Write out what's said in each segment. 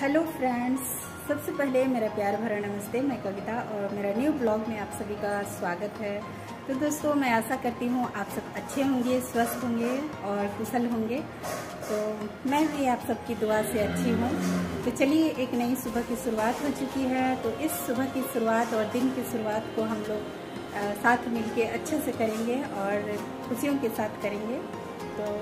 Hello friends, सबसे पहले मेरा प्यार भरा नमस्ते, मैं कविता और मेरा न्यू ब्लॉग में आप सभी का स्वागत है। तो दोस्तों, मैं आशा करती हूँ आप सब अच्छे होंगे, स्वस्थ होंगे और कुशल होंगे। तो मैं भी आप सबकी दुआ से अच्छी हूँ। तो चलिए, एक नई सुबह की शुरुआत हो चुकी है। तो इस सुबह की शुरुआत और दिन की शुरुआत को हम लोग साथ मिल अच्छे से करेंगे और खुशियों के साथ करेंगे। तो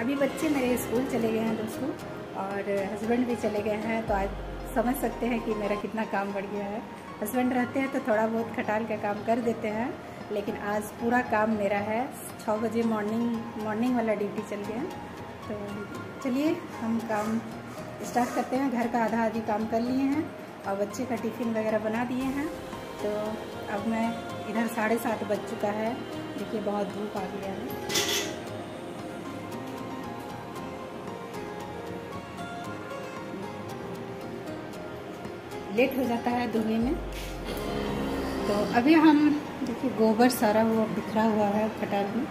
अभी बच्चे मेरे स्कूल चले गए हैं दोस्तों। और हस्बैंड भी चले गए हैं तो आज समझ सकते हैं कि मेरा कितना काम बढ़ गया है। हस्बैंड रहते हैं तो थोड़ा बहुत खटाल का काम कर देते हैं, लेकिन आज पूरा काम मेरा है। छः बजे मॉर्निंग मॉर्निंग वाला ड्यूटी चल गया। तो चलिए, हम काम स्टार्ट करते हैं। घर का आधा आधी काम कर लिए हैं और बच्चे का टिफ़िन वगैरह बना दिए हैं। तो अब मैं इधर साढ़े सात बज चुका है। देखिए, बहुत धूप आ गया है। लेट हो जाता है धोने में। तो अभी हम, देखिए, गोबर सारा वो बिखरा हुआ है खटाल में।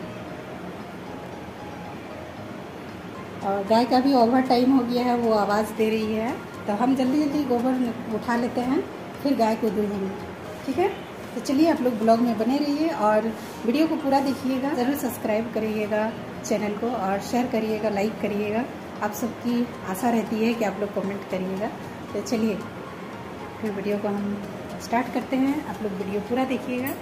और गाय का भी ओवर टाइम हो गया है, वो आवाज़ दे रही है। तो हम जल्दी जल्दी गोबर उठा लेते हैं, फिर गाय को दूहेंगे ठीक है? तो चलिए, आप लोग ब्लॉग में बने रहिए और वीडियो को पूरा देखिएगा। ज़रूर सब्सक्राइब करिएगा चैनल को और शेयर करिएगा लाइक करिएगा। आप सबकी आशा रहती है कि आप लोग कमेंट करिएगा। तो चलिए फिर वीडियो को हम स्टार्ट करते हैं। आप लोग वीडियो पूरा देखिएगा।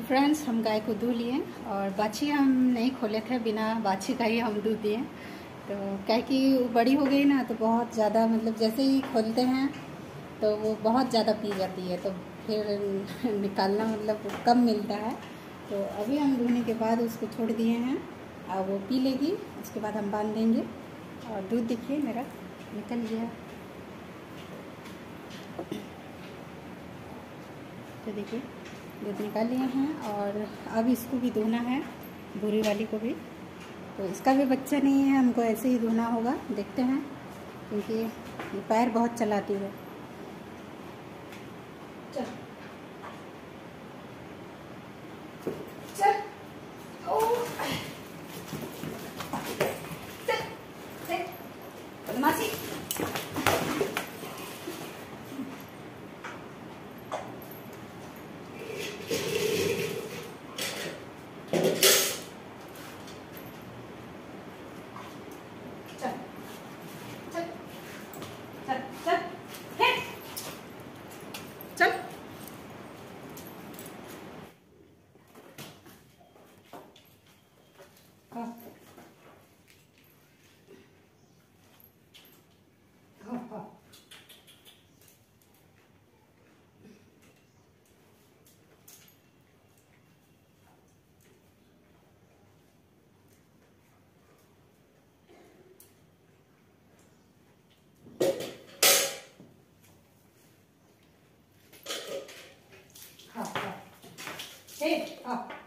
तो फ्रेंड्स हम गाय को धो लिए और बाछी हम नहीं खोले थे, बिना बाछी का ही हम दूध दिए। तो क्या कि बड़ी हो गई ना तो बहुत ज़्यादा मतलब जैसे ही खोलते हैं तो वो बहुत ज़्यादा पी जाती है। तो फिर निकालना मतलब कम मिलता है। तो अभी हम धोने के बाद उसको छोड़ दिए हैं। और वो पी लेगी, उसके बाद हम बाँध देंगे। और दूध देखिए, मेरा निकल गया। तो देखिए। दूध निकाल लिए हैं और अब इसको भी धोना है, बुरी वाली को भी। तो इसका भी बच्चा नहीं है, हमको ऐसे ही धोना होगा, देखते हैं, क्योंकि पैर बहुत चलाती है। चल। चल। 行，好。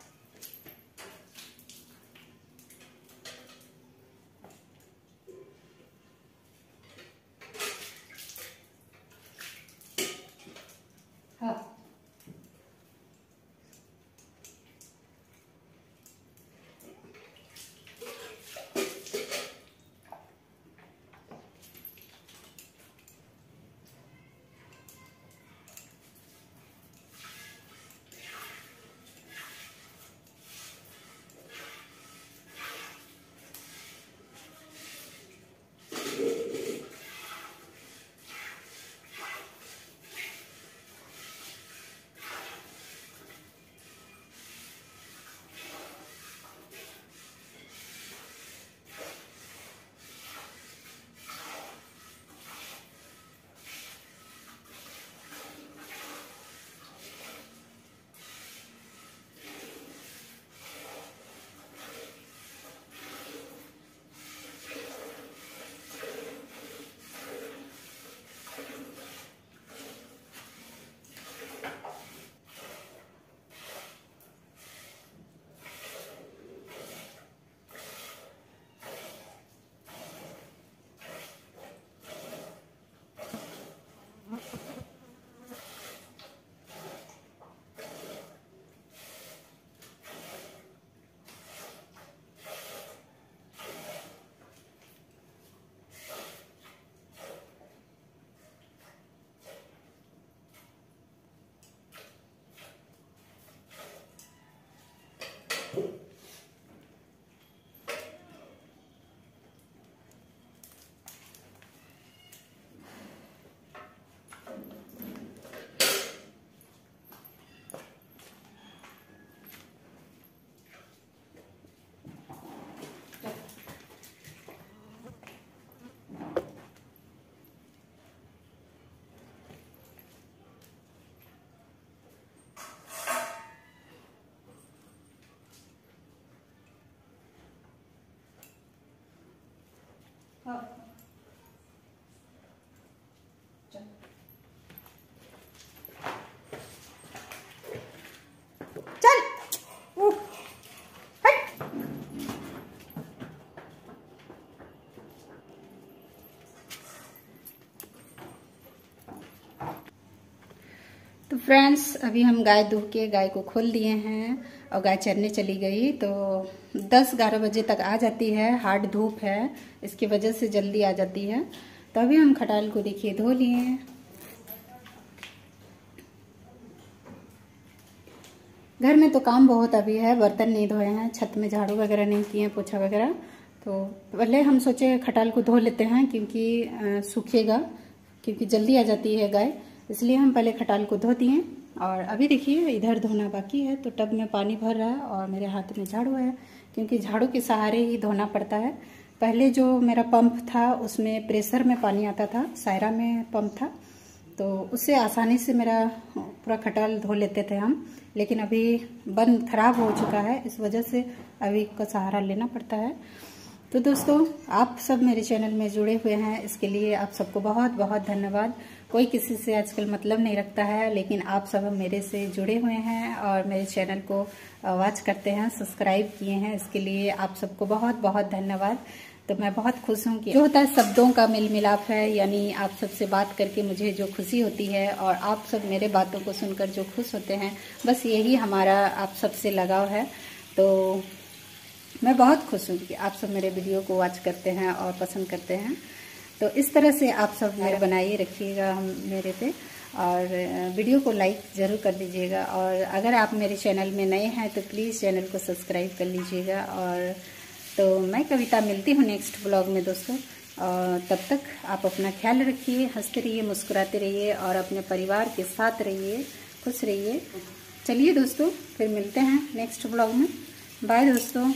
तो फ्रेंड्स अभी हम गाय दूह के गाय को खोल दिए हैं। और गाय चरने चली गई तो 10-11 बजे तक आ जाती है। हार्ड धूप है, इसकी वजह से जल्दी आ जाती है। तो अभी हम खटाल को देखिए, धो लिए हैं। घर में तो काम बहुत अभी है, बर्तन नहीं धोए हैं, छत में झाड़ू वगैरह नहीं किए हैं पोछा वगैरह। तो पहले हम सोचे खटाल को धो लेते हैं, क्योंकि सूखेगा, क्योंकि जल्दी आ जाती है गाय, इसलिए हम पहले खटाल को धो दिए और अभी देखिए, इधर धोना बाकी है तो टब में पानी भर रहा है और मेरे हाथ में झाड़ू है, क्योंकि झाड़ू के सहारे ही धोना पड़ता है। पहले जो मेरा पंप था, उसमें प्रेशर में पानी आता था, सायरा में पंप था तो उससे आसानी से मेरा पूरा खटाल धो लेते थे हम, लेकिन अभी बंद खराब हो चुका है, इस वजह से अभी का सहारा लेना पड़ता है। तो दोस्तों, आप सब मेरे चैनल में जुड़े हुए हैं, इसके लिए आप सबको बहुत बहुत धन्यवाद। कोई किसी से आजकल मतलब नहीं रखता है, लेकिन आप सब मेरे से जुड़े हुए हैं और मेरे चैनल को वॉच करते हैं सब्सक्राइब किए हैं। इसके लिए आप सबको बहुत बहुत धन्यवाद। तो मैं बहुत खुश हूँ कि जो होता है शब्दों का मिल मिलाप है, यानी आप सबसे बात करके मुझे जो खुशी होती है और आप सब मेरे बातों को सुनकर जो खुश होते हैं, बस यही हमारा आप सबसे लगाव है। तो मैं बहुत खुश हूँ कि आप सब मेरे वीडियो को वॉच करते हैं और पसंद करते हैं। तो इस तरह से आप सब मेरे बनाइए रखिएगा हम मेरे पे और वीडियो को लाइक ज़रूर कर दीजिएगा और अगर आप मेरे चैनल में नए हैं तो प्लीज़ चैनल को सब्सक्राइब कर लीजिएगा और तो मैं कविता मिलती हूँ नेक्स्ट ब्लॉग में दोस्तों। और तब तक आप अपना ख्याल रखिए हँसते रहिए मुस्कुराते रहिए और अपने परिवार के साथ रहिए खुश रहिए। चलिए दोस्तों फिर मिलते हैं नेक्स्ट ब्लॉग में। बाय दोस्तों।